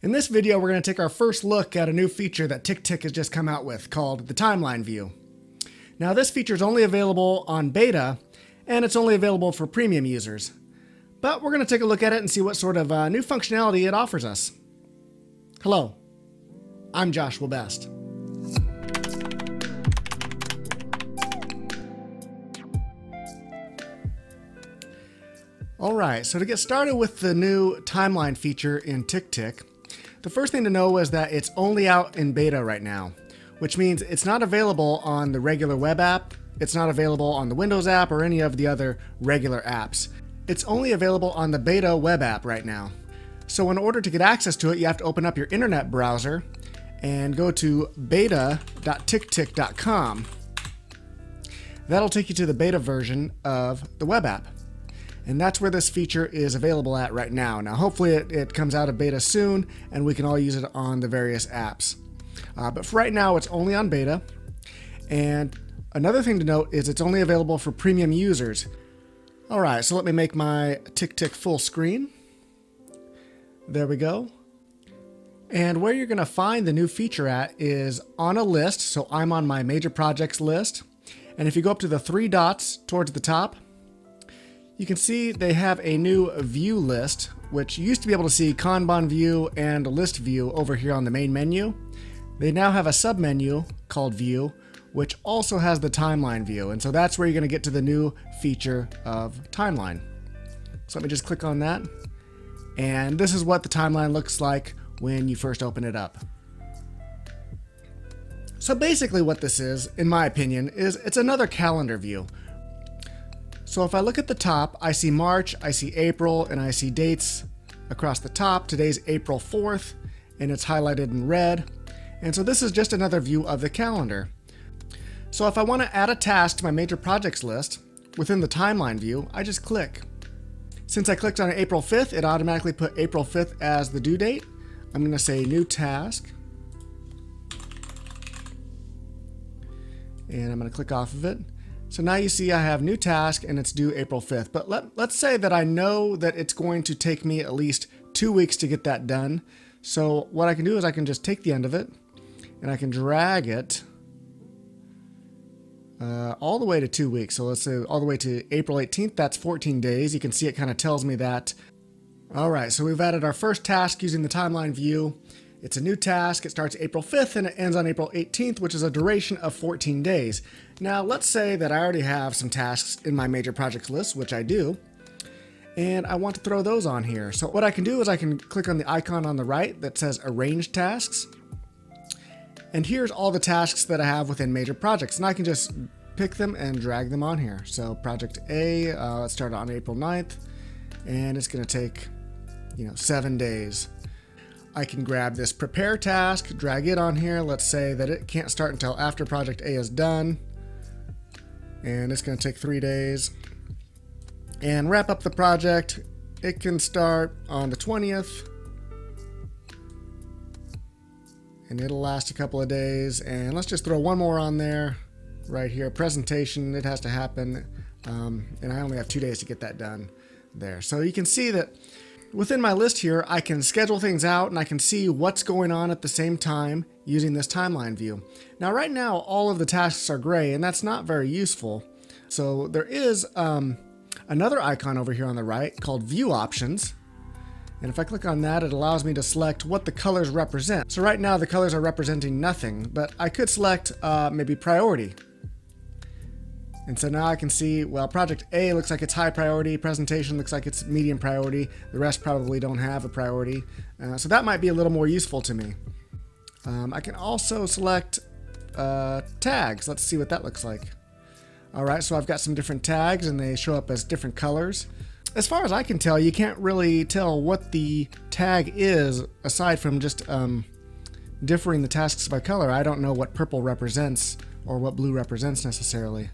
In this video, we're going to take our first look at a new feature that TickTick has just come out with called the Timeline View. Now, this feature is only available on beta, and it's only available for premium users. But we're going to take a look at it and see what sort of uh, new functionality it offers us. Hello, I'm Joshua Best. Alright, so to get started with the new timeline feature in TickTick, the first thing to know is that it's only out in beta right now, which means it's not available on the regular web app, it's not available on the Windows app or any of the other regular apps. It's only available on the beta web app right now. So in order to get access to it, you have to open up your internet browser and go to beta.ticktick.com. That'll take you to the beta version of the web app. And that's where this feature is available at right now. Now, hopefully it, it comes out of beta soon and we can all use it on the various apps. Uh, but for right now, it's only on beta. And another thing to note is it's only available for premium users. All right, so let me make my TickTick full screen. There we go. And where you're going to find the new feature at is on a list. So I'm on my major projects list. And if you go up to the three dots towards the top, you can see they have a new view list, which used to be able to see Kanban view and list view over here on the main menu. They now have a submenu called view, which also has the timeline view. And so that's where you're gonna get to the new feature of timeline. So let me just click on that. And this is what the timeline looks like when you first open it up. So basically what this is, in my opinion, is it's another calendar view so if I look at the top, I see March, I see April, and I see dates across the top. Today's April 4th, and it's highlighted in red. And so this is just another view of the calendar. So if I want to add a task to my major projects list, within the timeline view, I just click. Since I clicked on April 5th, it automatically put April 5th as the due date. I'm going to say new task. And I'm going to click off of it. So now you see I have new task and it's due April 5th. But let, let's say that I know that it's going to take me at least two weeks to get that done. So what I can do is I can just take the end of it and I can drag it uh, all the way to two weeks. So let's say all the way to April 18th, that's 14 days. You can see it kind of tells me that. All right, so we've added our first task using the timeline view. It's a new task. It starts April 5th and it ends on April 18th, which is a duration of 14 days. Now, let's say that I already have some tasks in my major projects list, which I do, and I want to throw those on here. So what I can do is I can click on the icon on the right that says Arrange Tasks. And here's all the tasks that I have within major projects. And I can just pick them and drag them on here. So project A, uh, let's start on April 9th, and it's gonna take, you know, seven days. I can grab this prepare task, drag it on here. Let's say that it can't start until after project A is done. And it's going to take three days. And wrap up the project. It can start on the 20th. And it'll last a couple of days. And let's just throw one more on there right here. Presentation, it has to happen. Um, and I only have two days to get that done there. So you can see that Within my list here, I can schedule things out and I can see what's going on at the same time using this timeline view. Now right now, all of the tasks are gray and that's not very useful. So there is um, another icon over here on the right called View Options. And if I click on that, it allows me to select what the colors represent. So right now the colors are representing nothing, but I could select uh, maybe priority. And so now I can see, well, project A looks like it's high priority, presentation looks like it's medium priority, the rest probably don't have a priority. Uh, so that might be a little more useful to me. Um, I can also select uh, tags. Let's see what that looks like. All right, so I've got some different tags and they show up as different colors. As far as I can tell, you can't really tell what the tag is aside from just um, differing the tasks by color. I don't know what purple represents or what blue represents necessarily.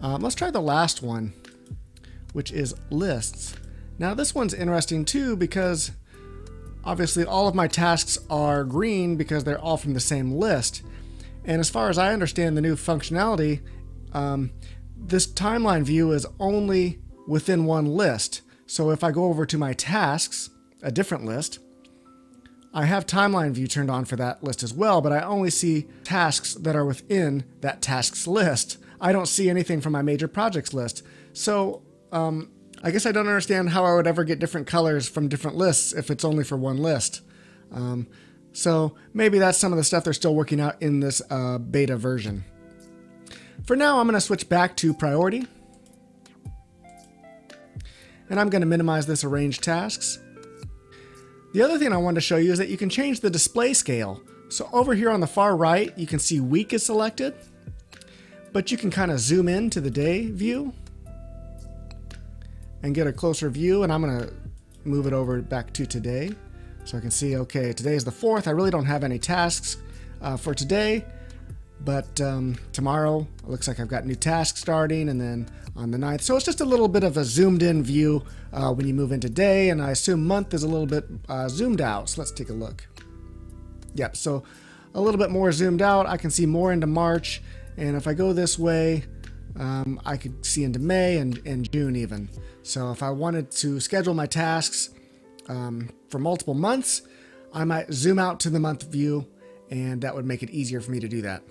Um, let's try the last one, which is lists. Now this one's interesting too because obviously all of my tasks are green because they're all from the same list. And as far as I understand the new functionality, um, this timeline view is only within one list. So if I go over to my tasks, a different list, I have timeline view turned on for that list as well, but I only see tasks that are within that tasks list. I don't see anything from my major projects list. So um, I guess I don't understand how I would ever get different colors from different lists if it's only for one list. Um, so maybe that's some of the stuff they're still working out in this uh, beta version. For now, I'm going to switch back to priority. And I'm going to minimize this arrange tasks. The other thing I wanted to show you is that you can change the display scale. So over here on the far right, you can see week is selected, but you can kind of zoom in to the day view and get a closer view. And I'm going to move it over back to today. So I can see, okay, today is the 4th. I really don't have any tasks uh, for today. But um, tomorrow, it looks like I've got new tasks starting, and then on the 9th. So it's just a little bit of a zoomed in view uh, when you move into day, and I assume month is a little bit uh, zoomed out. So let's take a look. Yep, so a little bit more zoomed out. I can see more into March, and if I go this way, um, I could see into May and, and June even. So if I wanted to schedule my tasks um, for multiple months, I might zoom out to the month view, and that would make it easier for me to do that.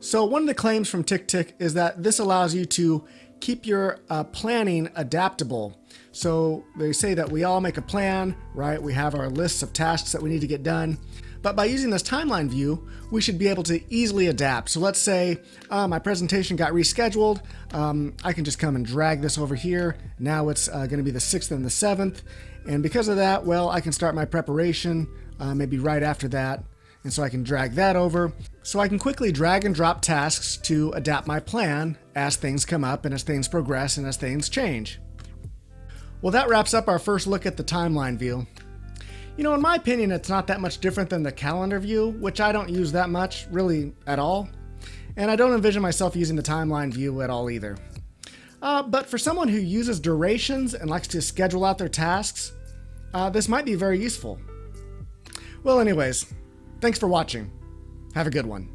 So one of the claims from TickTick is that this allows you to keep your uh, planning adaptable. So they say that we all make a plan, right? We have our lists of tasks that we need to get done. But by using this timeline view, we should be able to easily adapt. So let's say uh, my presentation got rescheduled. Um, I can just come and drag this over here. Now it's uh, going to be the 6th and the 7th. And because of that, well, I can start my preparation uh, maybe right after that. And so I can drag that over. So I can quickly drag and drop tasks to adapt my plan as things come up and as things progress and as things change. Well, that wraps up our first look at the timeline view. You know, in my opinion, it's not that much different than the calendar view, which I don't use that much, really, at all. And I don't envision myself using the timeline view at all either. Uh, but for someone who uses durations and likes to schedule out their tasks, uh, this might be very useful. Well, anyways, Thanks for watching. Have a good one.